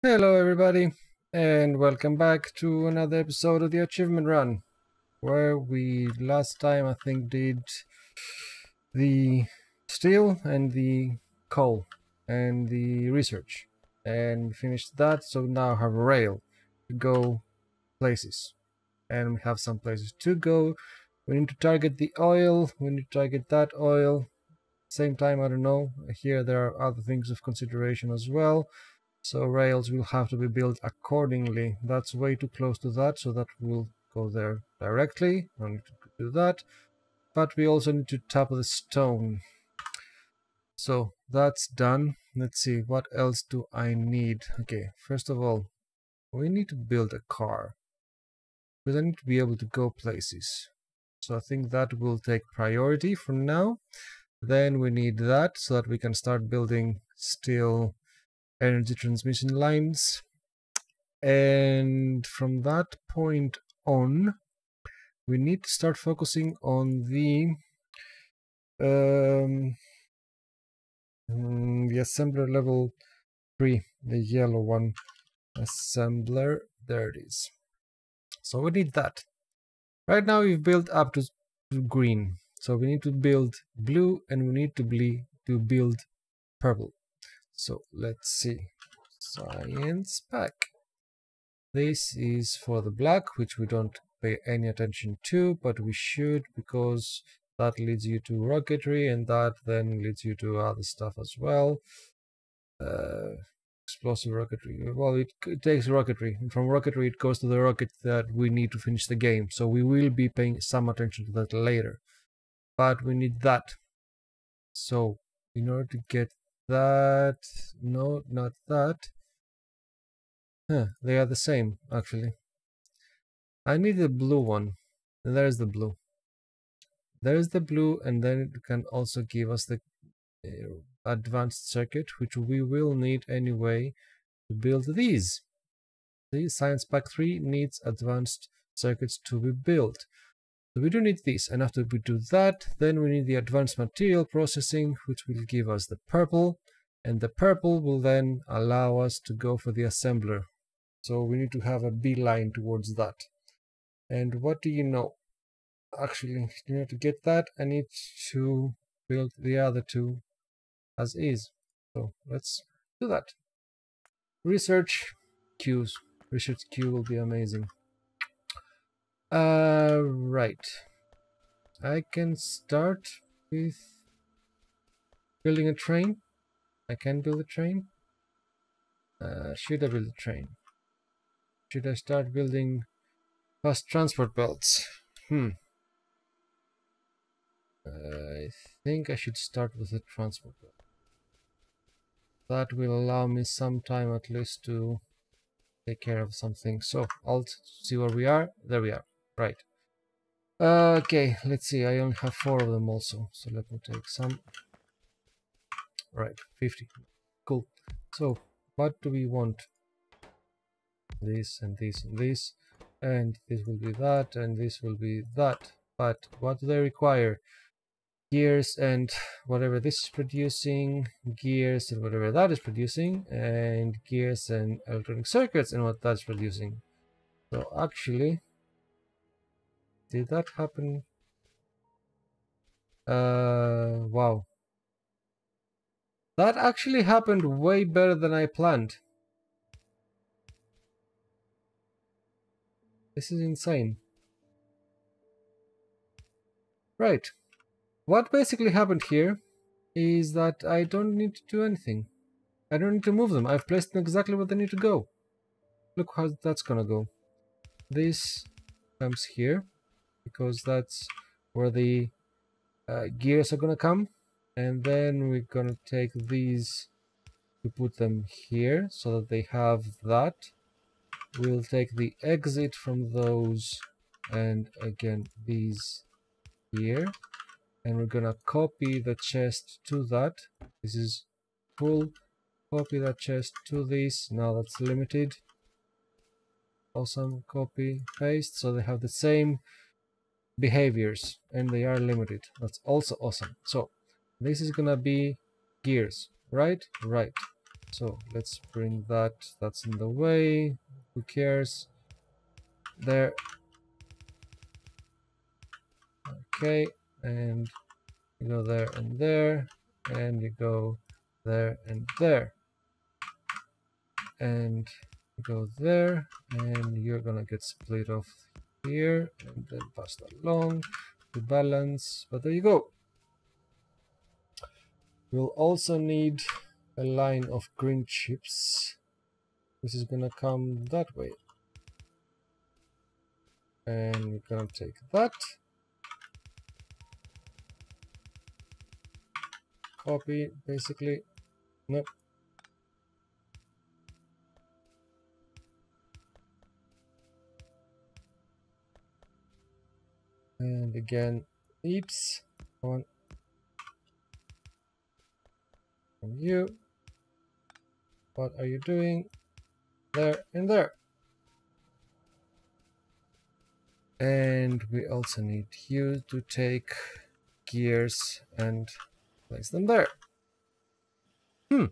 Hello everybody and welcome back to another episode of the achievement run where we last time I think did the steel and the coal and the research and we finished that so now have a rail to go places. And we have some places to go. We need to target the oil we need to target that oil. Same time I don't know here there are other things of consideration as well so rails will have to be built accordingly. That's way too close to that, so that will go there directly. I need to do that. But we also need to tap the stone. So that's done. Let's see, what else do I need? Okay, first of all, we need to build a car. Because I need to be able to go places. So I think that will take priority for now. Then we need that so that we can start building steel energy transmission lines. And from that point on we need to start focusing on the um, mm, the assembler level 3 the yellow one assembler. There it is. So we need that. Right now we've built up to, green. So we need to build blue and we need to, to build purple so let's see. Science pack. This is for the black, which we don't pay any attention to, but we should because that leads you to rocketry and that then leads you to other stuff as well. Uh, explosive rocketry. Well, it, it, takes rocketry. And from rocketry, it goes to the rocket that we need to finish the game. So we will be paying some attention to that later. But we need that. So in order to get that no not that. Huh, they are the same actually. I need the blue one. There's the blue. There's the blue and then it can also give us the uh, advanced circuit which we will need anyway to build these. The science pack 3 needs advanced circuits to be built so we do need this, and after we do that, then we need the advanced material processing, which will give us the purple, and the purple will then allow us to go for the assembler. So we need to have a beeline towards that. And what do you know? Actually, in order to get that, I need to build the other two as is. So let's do that. Research queues. Research queue will be amazing. Uh, right. I can start with building a train. I can build a train. Uh, should I build a train? Should I start building fast transport belts? Hmm. I think I should start with a transport belt. That will allow me some time at least to take care of something. So, Alt, see where we are. There we are. Right. Okay, let's see. I only have four of them also. So let me take some. Right, 50. Cool. So, what do we want? This and this and this. And this will be that and this will be that. But what do they require? Gears and whatever this is producing, gears and whatever that is producing, and gears and electronic circuits and what that's producing. So actually, did that happen? Uh, wow. That actually happened way better than I planned. This is insane. Right. What basically happened here is that I don't need to do anything. I don't need to move them. I've placed them exactly where they need to go. Look how that's gonna go. This comes here because that's where the uh, gears are gonna come. And then we're gonna take these to put them here so that they have that. We'll take the exit from those and again these here. And we're gonna copy the chest to that. This is full. Copy that chest to this. Now that's limited. Awesome copy paste so they have the same behaviors and they are limited that's also awesome so this is gonna be gears right right So let's bring that. That's in the way. Who cares? There. Okay, and you go there and there, and you go there and there. And you go there, and you're gonna get split off here, and then pass that along to balance. But there you go. We'll also need a line of green chips. This is gonna come that way. And we're gonna take that. Copy, basically. Nope. And again, leaps. One. From you. What are you doing? There and there. And we also need you to take gears and place them there. Hmm.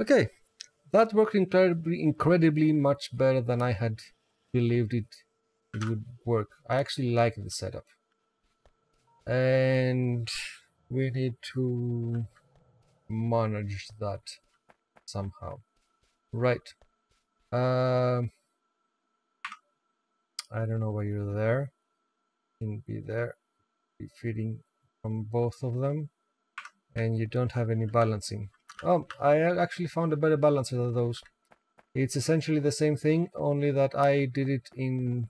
Okay. That worked incredibly, incredibly much better than I had believed it, it would work. I actually like the setup. And we need to manage that somehow. Right. Um, I don't know why you're there. You Can be there. Be feeding from both of them. And you don't have any balancing. Oh, I actually found a better balancer than those. It's essentially the same thing, only that I did it in...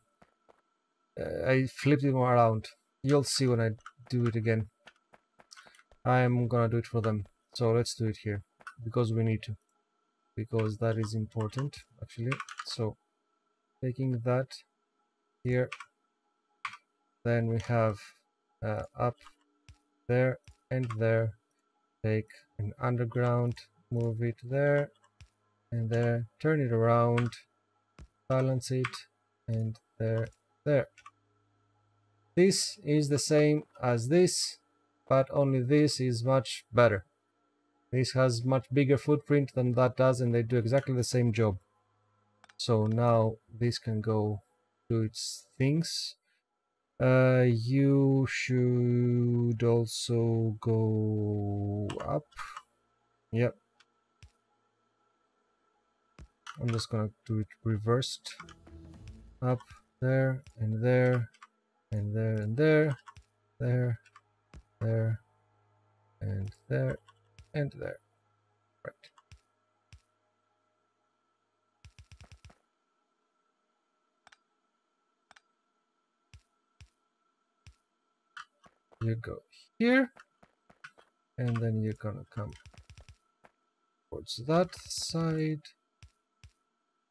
Uh, I flipped them around. You'll see when I do it again. I'm gonna do it for them. So let's do it here, because we need to. Because that is important, actually. So, taking that here, then we have uh, up there and there take an underground move it there and there turn it around balance it and there there this is the same as this but only this is much better this has much bigger footprint than that does and they do exactly the same job so now this can go do its things uh, you should also go up. Yep. I'm just gonna do it reversed. Up, there, and there, and there, and there, there, there, and there, and there. Right. you go here and then you're gonna come towards that side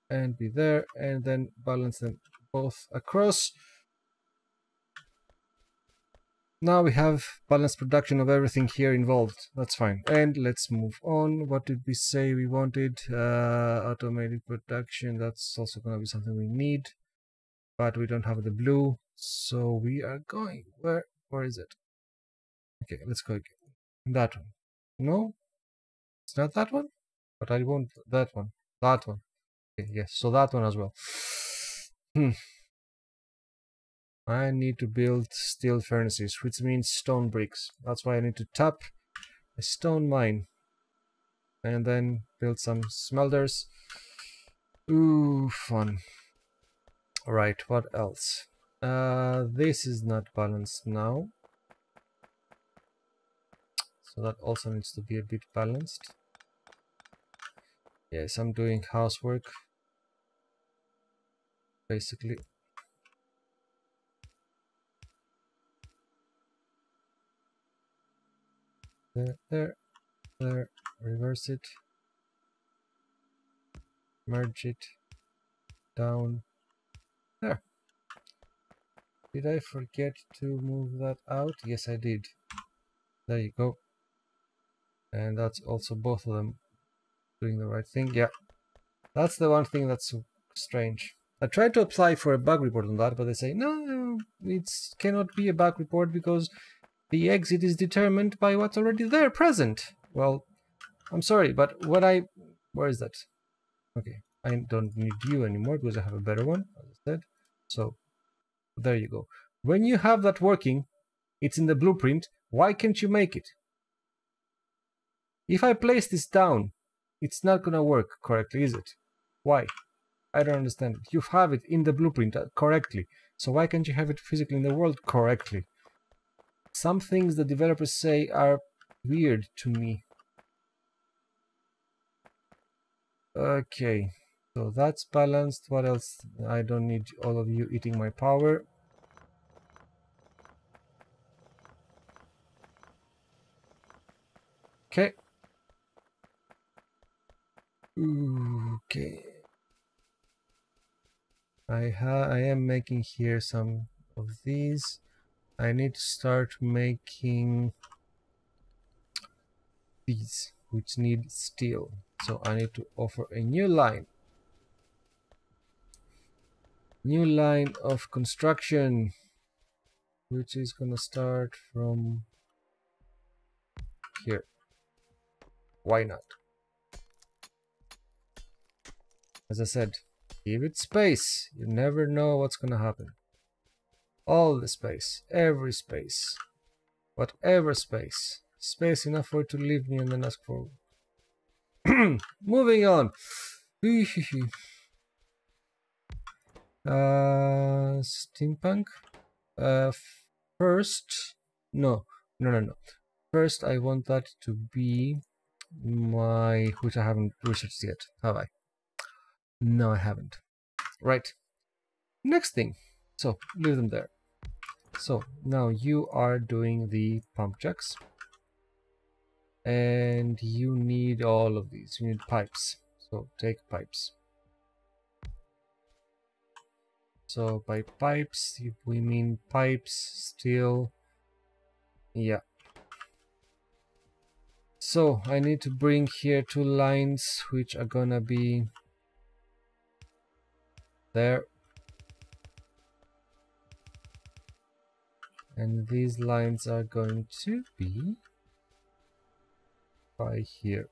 and be there and then balance them both across now we have balanced production of everything here involved that's fine and let's move on what did we say we wanted uh, automated production that's also going to be something we need but we don't have the blue so we are going where where is it Okay, let's go again. That one. No? It's not that one? But I want that one. That one. Okay, yes, so that one as well. Hmm. I need to build steel furnaces, which means stone bricks. That's why I need to tap a stone mine. And then build some smelters. Ooh, fun. Alright, what else? Uh, this is not balanced now. So that also needs to be a bit balanced. Yes, I'm doing housework. Basically. There, there, there, reverse it. Merge it. Down. There. Did I forget to move that out? Yes, I did. There you go and that's also both of them doing the right thing yeah that's the one thing that's strange I tried to apply for a bug report on that but they say no it cannot be a bug report because the exit is determined by what's already there present well I'm sorry, but what I... Where is that? Okay, I don't need you anymore because I have a better one, as I said. So, there you go. When you have that working, it's in the blueprint, why can't you make it? If I place this down, it's not gonna work correctly, is it? Why? I don't understand it. You have it in the blueprint uh, correctly, so why can't you have it physically in the world correctly? Some things the developers say are weird to me. Okay, so that's balanced. What else? I don't need all of you eating my power. Okay. Okay. I ha I am making here some of these. I need to start making these which need steel. So I need to offer a new line. New line of construction which is gonna start from here. Why not? As I said, give it space. You never know what's gonna happen. All the space, every space, whatever space. Space enough for it to leave me and then ask for... Moving on. uh, steampunk. Uh, first, no, no, no, no. First, I want that to be my, which I haven't researched yet, have I? No, I haven't. Right. Next thing. So, leave them there. So, now you are doing the pump jacks. And you need all of these. You need pipes. So, take pipes. So, by pipes, we mean pipes, steel. Yeah, so I need to bring here two lines which are gonna be there and these lines are going to be by here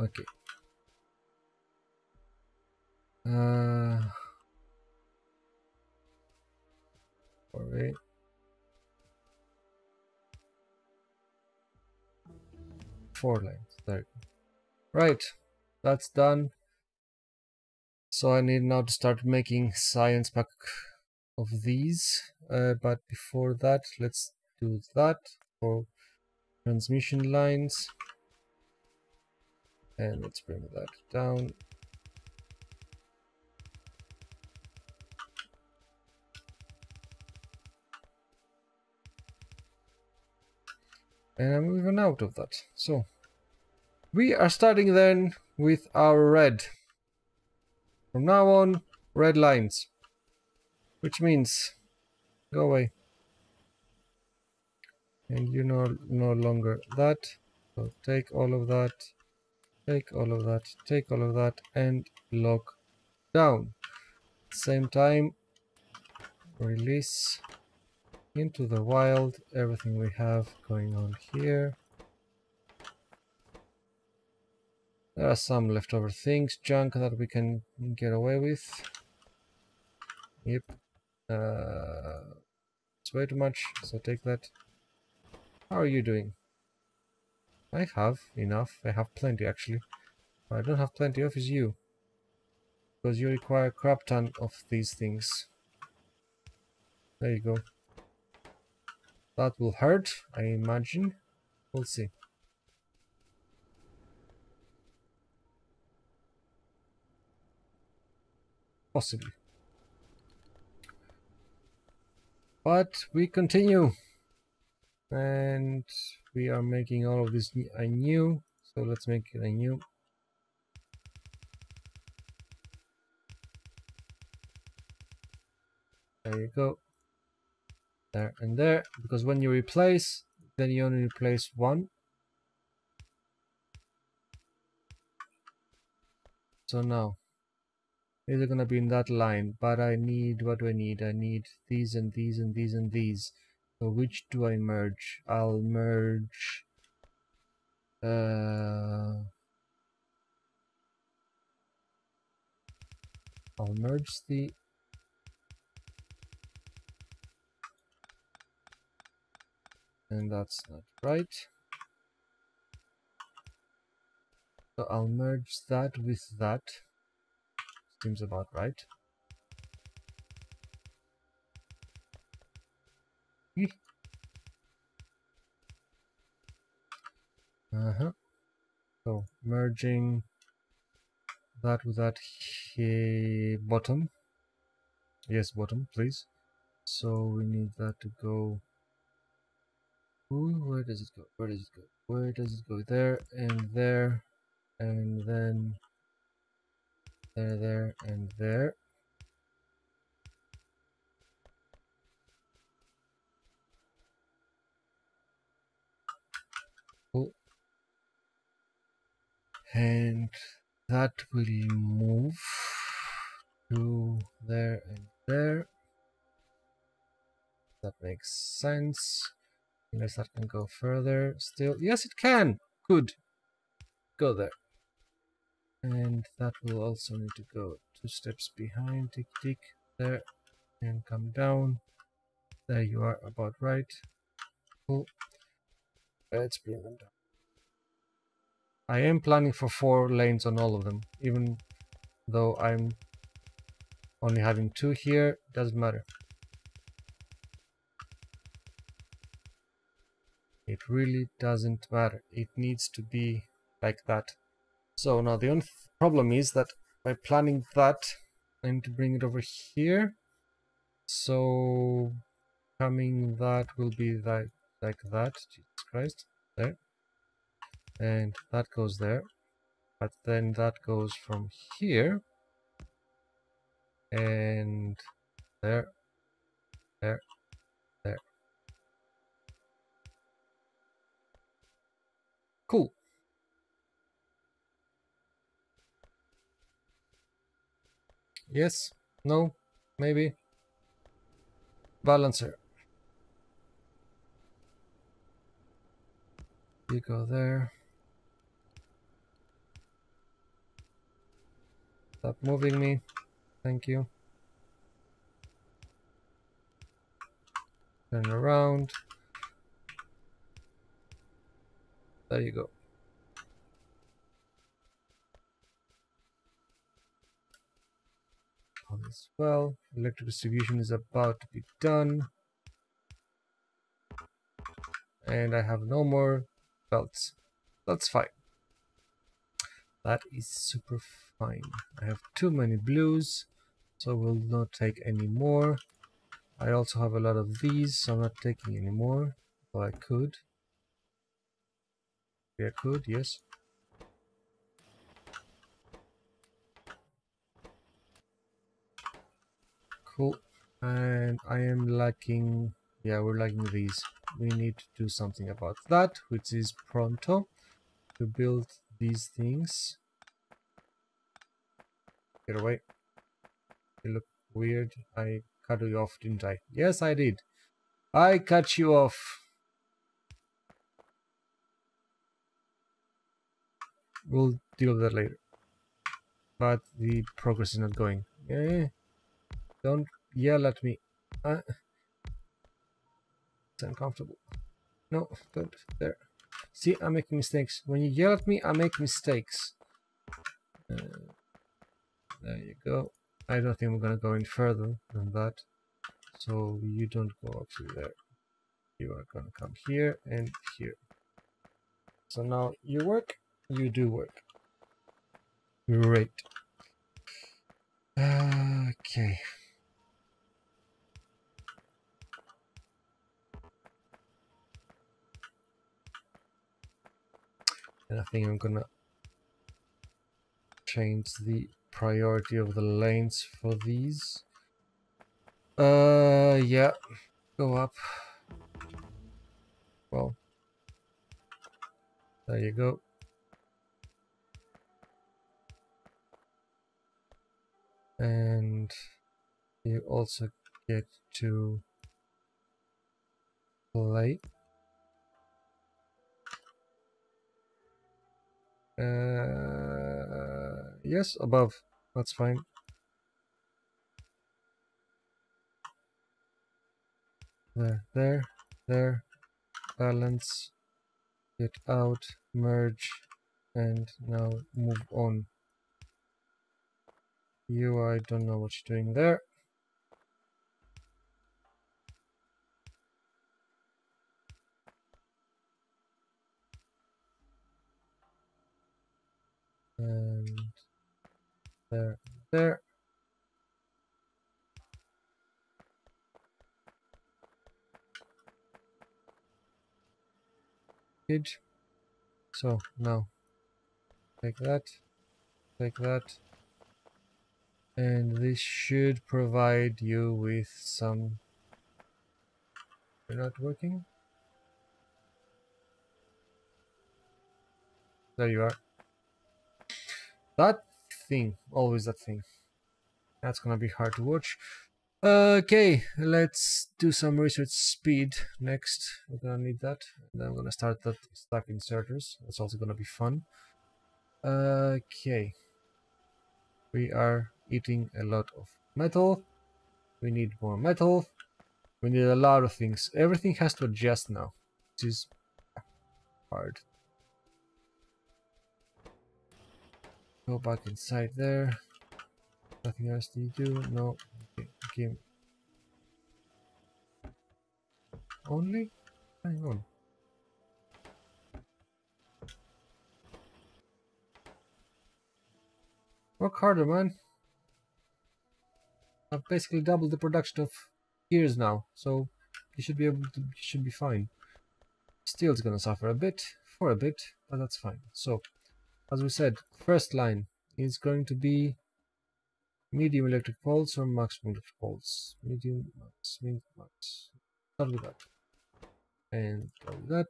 okay uh all right four lines. There. Right, that's done. So I need now to start making science pack of these. Uh, but before that, let's do that for transmission lines. And let's bring that down. And I'm moving out of that. So we are starting then with our red. From now on, red lines. Which means, go away. And you know no longer that. So take all of that, take all of that, take all of that, and lock down. Same time, release into the wild everything we have going on here. There are some leftover things, junk that we can get away with. Yep. Uh, it's way too much, so take that. How are you doing? I have enough. I have plenty, actually. What I don't have plenty of is you. Because you require a crap ton of these things. There you go. That will hurt, I imagine. We'll see. Possibly. But we continue. And we are making all of this a new. So let's make it a new. There you go. There and there. Because when you replace, then you only replace one. So now these are gonna be in that line, but I need, what do I need? I need these and these and these and these. So which do I merge? I'll merge Uh, I'll merge the and that's not right. So I'll merge that with that. Seems about right. Uh-huh. So merging that with that here bottom. Yes, bottom, please. So we need that to go Ooh, where does it go? Where does it go? Where does it go? There and there and then there, there and there. Cool. And that will move to there and there. That makes sense. Unless that can go further still. Yes, it can. Good. Go there. And that will also need to go two steps behind. Tick, tick. There. And come down. There you are, about right. Cool. Let's bring them down. I am planning for four lanes on all of them, even though I'm only having two here, doesn't matter. It really doesn't matter. It needs to be like that. So now the only problem is that by planning that, I need to bring it over here. So coming that will be like, like that. Jesus Christ. There. And that goes there. But then that goes from here. And there. There. There. Cool yes no maybe balancer you go there Stop moving me. Thank you. Turn around. There you go. All as well. Electric distribution is about to be done. And I have no more belts. That's fine. That is super fine. I have too many blues, so we'll not take any more. I also have a lot of these, so I'm not taking any more. But I could. Yeah, I could, yes. Cool. And I am lacking... Yeah, we're lacking these. We need to do something about that, which is pronto. To build these things. Get away. You look weird. I cut you off, didn't I? Yes, I did. I cut you off. We'll deal with that later. But the progress is not going. Eh, don't yell at me. Uh, it's uncomfortable. No, don't. There. See, I'm making mistakes. When you yell at me, I make mistakes. Uh, there you go. I don't think we're gonna go any further than that. So you don't go up to there. You are gonna come here and here. So now you work, you do work. Great. Okay. And I think I'm gonna change the priority of the lanes for these. Uh, yeah, go up. Well, there you go. And you also get to play Uh, yes, above. That's fine. There, there, there. Balance. Get out. Merge. And now move on. You, I don't know what you're doing there. And there, there. Good. So now take that, take that, and this should provide you with some. You're not working. There you are. That thing, always that thing. That's gonna be hard to watch. Okay, let's do some research speed next. We're gonna need that. And then I'm gonna start that stack inserters. That's also gonna be fun. Okay. We are eating a lot of metal. We need more metal. We need a lot of things. Everything has to adjust now, which is hard. Go back inside there. Nothing else to do? No. Okay. okay. Only? Hang on. Work harder, man. I've basically doubled the production of gears now, so you should be able to, you should be fine. Steel's gonna suffer a bit, for a bit, but that's fine. So, as we said, first line is going to be medium electric poles or maximum electric poles. Medium, max, min, max. Start with that. And that.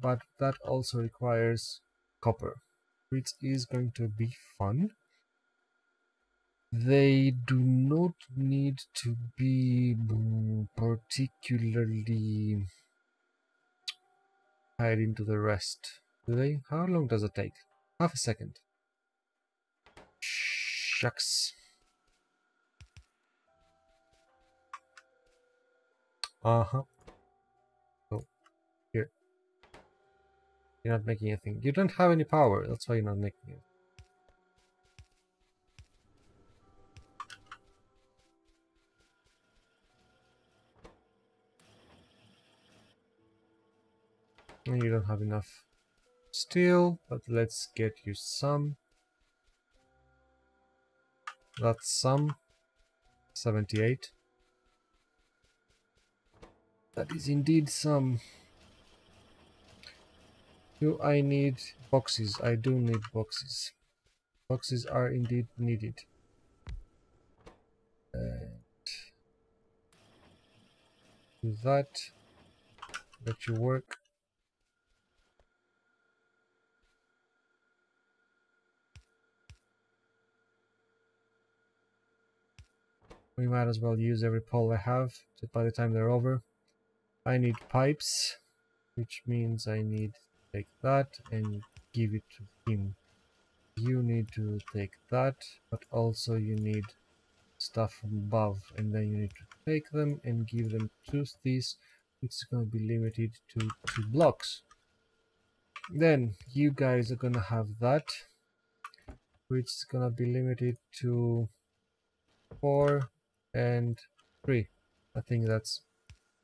But that also requires copper, which is going to be fun. They do not need to be particularly tied into the rest. Do they? How long does it take? Half a second. Shucks. Uh-huh. Oh, here. You're not making anything. You don't have any power, that's why you're not making it. And you don't have enough steel, but let's get you some. That's some. 78. That is indeed some. Do I need boxes? I do need boxes. Boxes are indeed needed. And do that. Let you work. We might as well use every pole I have by the time they're over. I need pipes, which means I need to take that and give it to him. You need to take that, but also you need stuff from above, and then you need to take them and give them to this. It's going to be limited to two blocks. Then you guys are going to have that, which is going to be limited to four and three. I think that's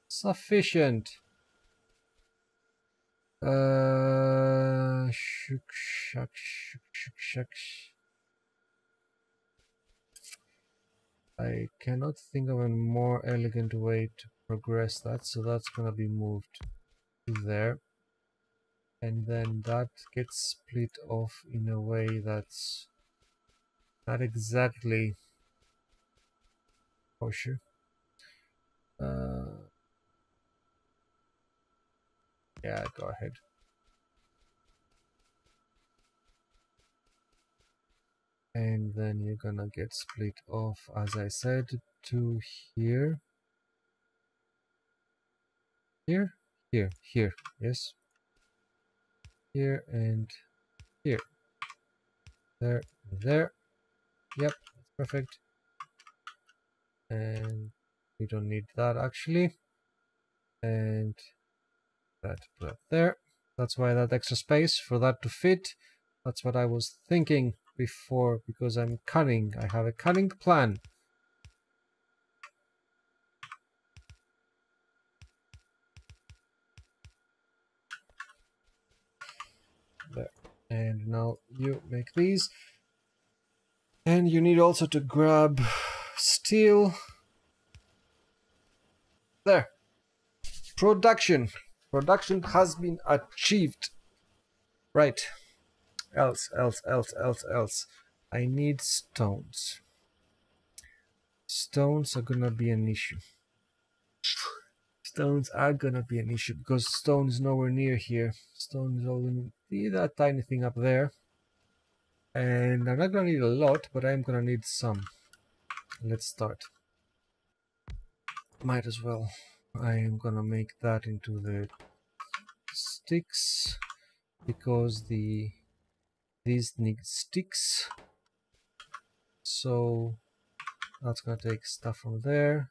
sufficient. Uh, shuk, shuk, shuk. I cannot think of a more elegant way to progress that, so that's gonna be moved to there. And then that gets split off in a way that's not exactly Sure. Uh, yeah, go ahead. And then you're gonna get split off, as I said, to here. Here? Here, here, yes. Here and here. There, there. Yep, that's perfect. And we don't need that actually. And that, that there. That's why that extra space for that to fit. That's what I was thinking before because I'm cunning. I have a cunning plan. And now you make these. And you need also to grab steel. There. Production. Production has been achieved. Right. Else, else, else, else, else. I need stones. Stones are gonna be an issue. Stones are gonna be an issue because stone is nowhere near here. Stone is only that tiny thing up there. And I'm not gonna need a lot, but I'm gonna need some. Let's start. Might as well. I am gonna make that into the sticks because the these need sticks so that's gonna take stuff from there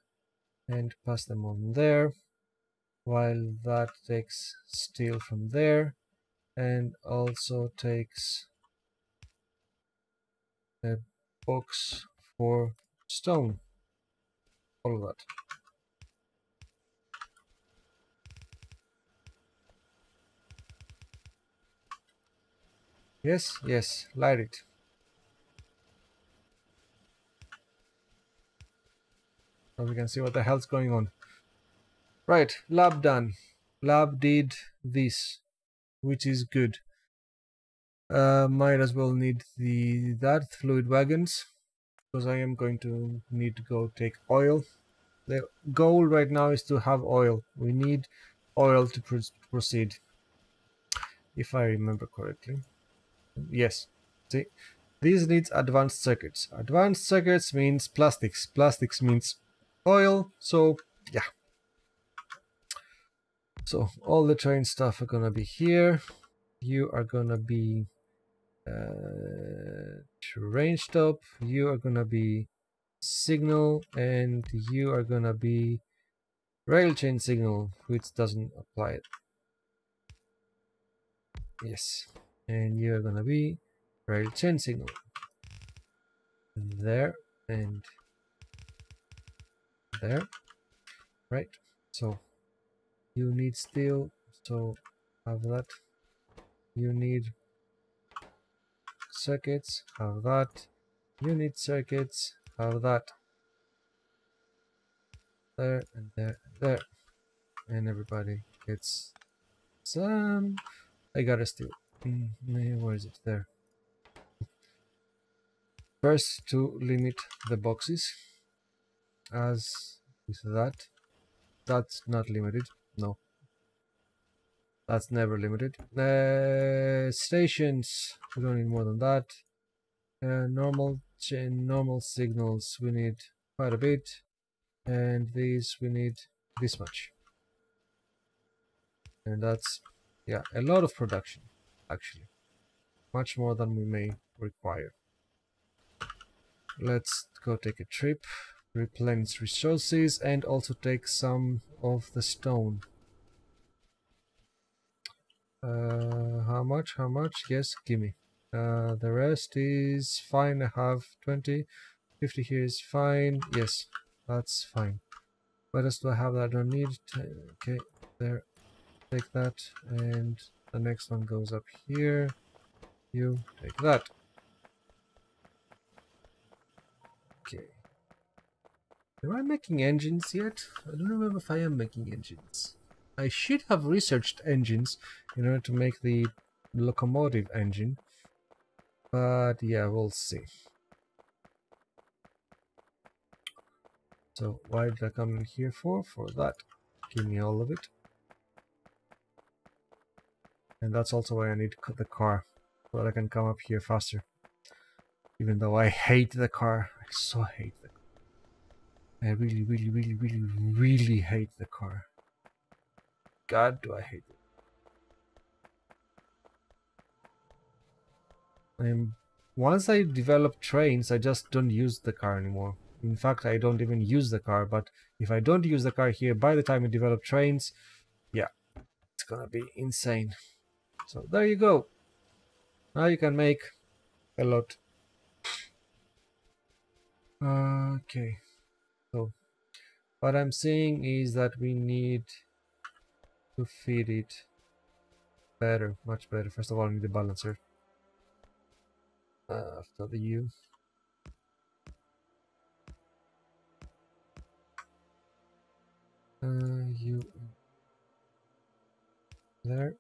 and pass them on there while that takes steel from there and also takes a box for stone all of that Yes, yes, light it. So we can see what the hell's going on. Right, lab done. Lab did this, which is good. Uh, might as well need the that fluid wagons because I am going to need to go take oil. The goal right now is to have oil. We need oil to pr proceed, if I remember correctly. Yes. See, these needs advanced circuits. Advanced circuits means plastics. Plastics means oil. So yeah. So all the train stuff are gonna be here. You are gonna be uh, train stop. You are gonna be signal, and you are gonna be rail chain signal, which doesn't apply. It. Yes and you're gonna be rail chain signal there and there right so you need steel so have that you need circuits have that Unit circuits have that there and there and there and everybody gets some I gotta steel Mm, where is it? There. First, to limit the boxes, as with that. That's not limited. No. That's never limited. Uh, stations, we don't need more than that. Uh, normal normal signals, we need quite a bit. And these, we need this much. And that's, yeah, a lot of production actually. Much more than we may require. Let's go take a trip, replenish resources, and also take some of the stone. Uh, how much? How much? Yes, gimme. Uh, the rest is fine. I have 20. 50 here is fine. Yes, that's fine. What else do I have that I don't need? Okay, there. Take that and the next one goes up here. You take that. Okay. Am I making engines yet? I don't remember if I am making engines. I should have researched engines in order to make the locomotive engine. But yeah, we'll see. So why did I come here for? For that. Give me all of it. And that's also why I need the car, so that I can come up here faster. Even though I hate the car. I so hate the car. I really, really, really, really, really hate the car. God, do I hate it. I'm once I develop trains, I just don't use the car anymore. In fact, I don't even use the car, but if I don't use the car here, by the time I develop trains, yeah, it's gonna be insane. So there you go. Now you can make a lot. Okay, so what I'm saying is that we need to feed it better, much better. First of all, I need a balancer. Uh, after the U. Uh, you there.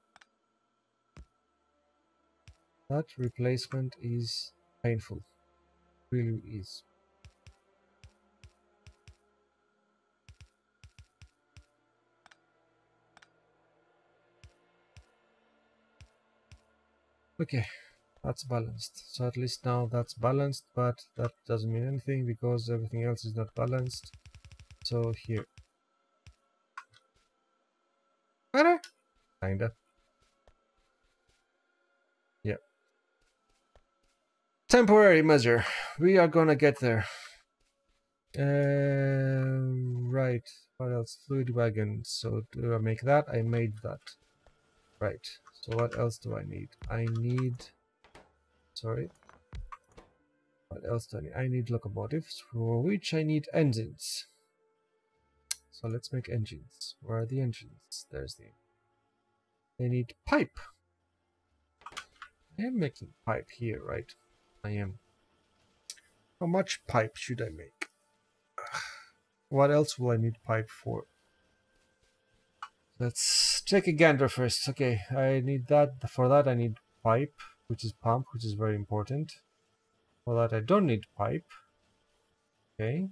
That replacement is painful. Really is. Okay, that's balanced. So at least now that's balanced, but that doesn't mean anything because everything else is not balanced. So here. Better? Kinda. Yeah. Temporary measure. We are gonna get there. Uh, right. What else? Fluid wagon. So do I make that? I made that. Right. So what else do I need? I need... Sorry. What else do I need? I need locomotives, for which I need engines. So let's make engines. Where are the engines? There's the... They need pipe. I am making pipe here, right? I am. How much pipe should I make? What else will I need pipe for? Let's check a gander first. Okay, I need that. For that I need pipe, which is pump, which is very important. For that I don't need pipe. Okay.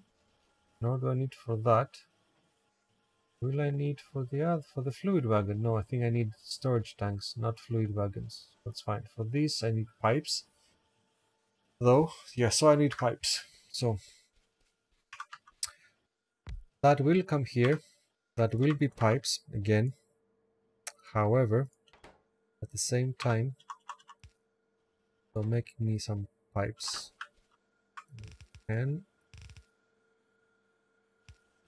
Nor do I need for that. Will I need for the other, for the fluid wagon? No, I think I need storage tanks, not fluid wagons. That's fine. For this I need pipes. Though, yeah, so I need pipes. So that will come here that will be pipes again. However at the same time so make me some pipes. And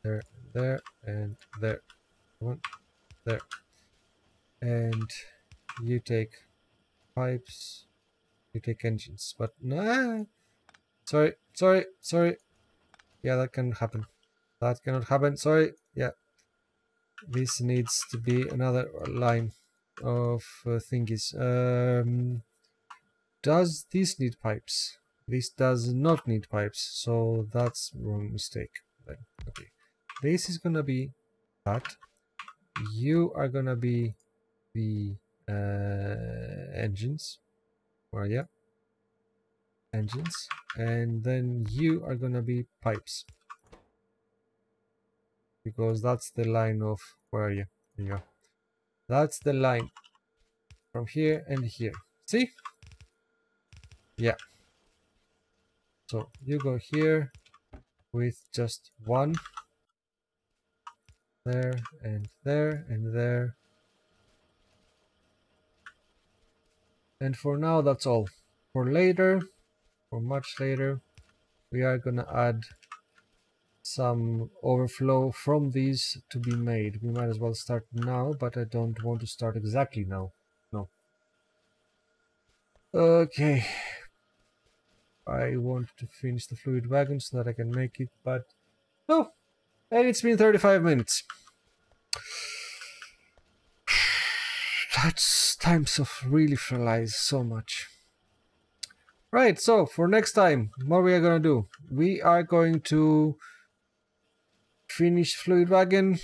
there there and there. One there. And you take pipes. You take engines but nah sorry sorry sorry. Yeah that can happen. That cannot happen. Sorry. Yeah this needs to be another line of uh, thingies. Um, does this need pipes? This does not need pipes, so that's wrong mistake. Okay, this is gonna be that. You are gonna be the uh, engines, or yeah, engines, and then you are gonna be pipes because that's the line of where are you? There you go. That's the line from here and here. See? Yeah. So you go here with just one there and there and there. And for now, that's all. For later, for much later, we are gonna add some overflow from these to be made. We might as well start now, but I don't want to start exactly now. No. Okay. I want to finish the fluid wagon so that I can make it, but no. And it's been 35 minutes. That's times of really flies so much. Right, so for next time, what we are gonna do? We are going to finish fluid wagon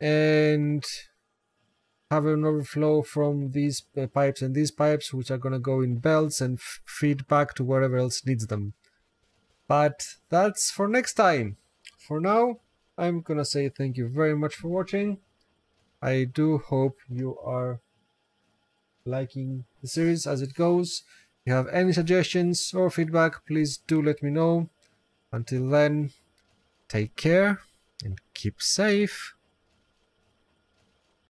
and have an overflow from these uh, pipes and these pipes which are going to go in belts and feed back to wherever else needs them. But that's for next time. For now i'm gonna say thank you very much for watching. I do hope you are liking the series as it goes. If you have any suggestions or feedback please do let me know. Until then take care and keep safe.